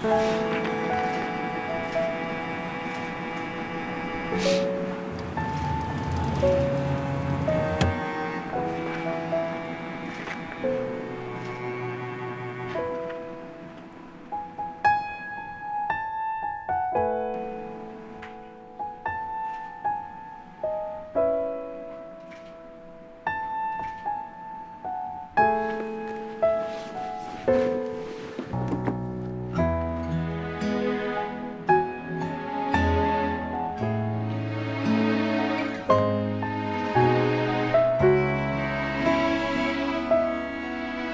Thank you.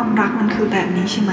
ความรักมันคือแบบนี้ใช่ไหม